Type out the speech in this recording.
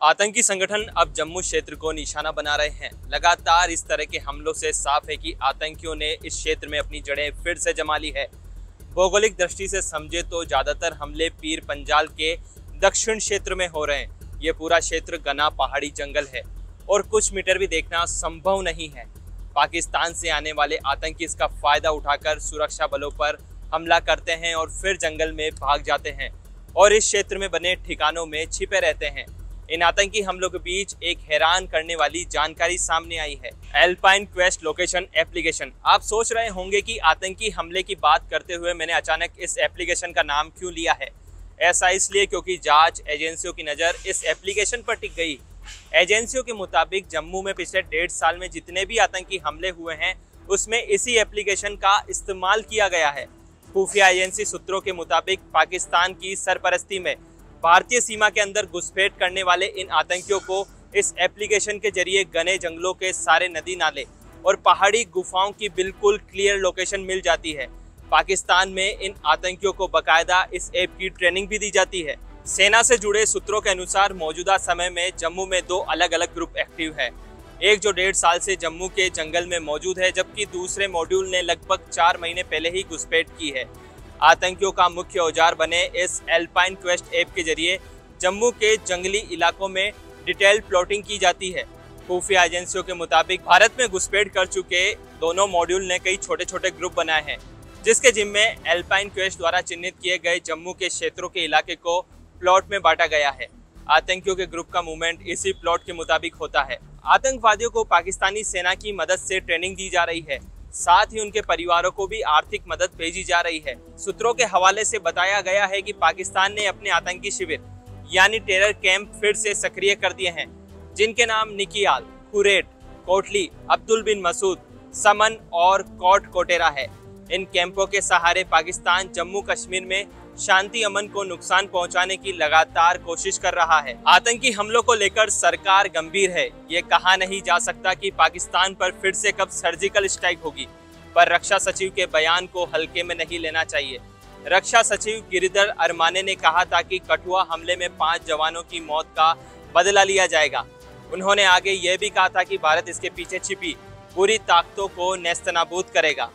आतंकी संगठन अब जम्मू क्षेत्र को निशाना बना रहे हैं। लगातार इस तरह के हमलों से साफ़ है कि आतंकियों ने इस क्षेत्र में अपनी जड़ें फिर से जमा ली है। भौगोलिक दृष्टि से समझे तो ज़्यादातर हमले पीर पंजाल के दक्षिण क्षेत्र में हो रहे हैं। ये पूरा क्षेत्र घना पहाड़ी जंगल है और कुछ मीटर भी देखना संभव नहीं है। पाकिस्तान से आने वाले आतंकी इसका फ़ायदा उठाकर सुरक्षा बलों पर हमला करते हैं और फिर जंगल में भाग जाते हैं और इस क्षेत्र में बने ठिकानों में छिपे रहते हैं। इन आतंकी हमलों के बीच एक हैरान करने वाली जानकारी सामने आई है। एल्पाइन क्वेस्ट लोकेशन एप्लीकेशन आप सोच रहे होंगे कि आतंकी हमले की बात करते हुए मैंने अचानक इस एप्लीकेशन का नाम क्यों लिया है? ऐसा इसलिए क्योंकि जाँच एजेंसियों की नज़र इस एप्लीकेशन पर टिक गई। एजेंसियों के मुताबिक जम्मू में पिछले डेढ़ साल में जितने भी आतंकी हमले हुए हैं, उसमें इसी एप्लीकेशन का इस्तेमाल किया गया है। खुफिया एजेंसी सूत्रों के मुताबिक पाकिस्तान की सरपरस्ती में भारतीय सीमा के अंदर घुसपैठ करने वाले इन आतंकियों को इस एप्लीकेशन के ज़रिए घने जंगलों के सारे नदी नाले और पहाड़ी गुफाओं की बिल्कुल क्लियर लोकेशन मिल जाती है। पाकिस्तान में इन आतंकियों को बकायदा इस ऐप की ट्रेनिंग भी दी जाती है। सेना से जुड़े सूत्रों के अनुसार मौजूदा समय में जम्मू में दो अलग अलग ग्रुप एक्टिव है। एक जो डेढ़ साल से जम्मू के जंगल में मौजूद है, जबकि दूसरे मॉड्यूल ने लगभग चार महीने पहले ही घुसपैठ की है। आतंकियों का मुख्य औज़ार बने इस एल्पाइन क्वेस्ट ऐप के ज़रिए जम्मू के जंगली इलाकों में डिटेल प्लॉटिंग की जाती है। खुफिया एजेंसियों के मुताबिक भारत में घुसपैठ कर चुके दोनों मॉड्यूल ने कई छोटे छोटे ग्रुप बनाए हैं, जिसके जिम्मे एल्पाइन क्वेस्ट द्वारा चिन्हित किए गए जम्मू के क्षेत्रों के इलाके को प्लॉट में बांटा गया है। आतंकियों के ग्रुप का मूवमेंट इसी प्लॉट के मुताबिक होता है। आतंकवादियों को पाकिस्तानी सेना की मदद से ट्रेनिंग दी जा रही है। साथ ही उनके परिवारों को भी आर्थिक मदद भेजी जा रही है। सूत्रों के हवाले से बताया गया है कि पाकिस्तान ने अपने आतंकी शिविर, यानी टेरर कैंप, फिर से सक्रिय कर दिए हैं, जिनके नाम निकियाल, कुरेट, कोटली, अब्दुल बिन मसूद, समन और कोट कोटेरा है। इन कैंपों के सहारे पाकिस्तान जम्मू कश्मीर में शांति अमन को नुकसान पहुँचाने की लगातार कोशिश कर रहा है। आतंकी हमलों को लेकर सरकार गंभीर है। ये कहा नहीं जा सकता कि पाकिस्तान पर फिर से कब सर्जिकल स्ट्राइक होगी, पर रक्षा सचिव के बयान को हल्के में नहीं लेना चाहिए। रक्षा सचिव गिरिधर अरमाने ने कहा था कि कठुआ हमले में पाँच जवानों की मौत का बदला लिया जाएगा। उन्होंने आगे यह भी कहा था कि भारत इसके पीछे छिपी पूरी ताकतों को नेस्तनाबूद करेगा।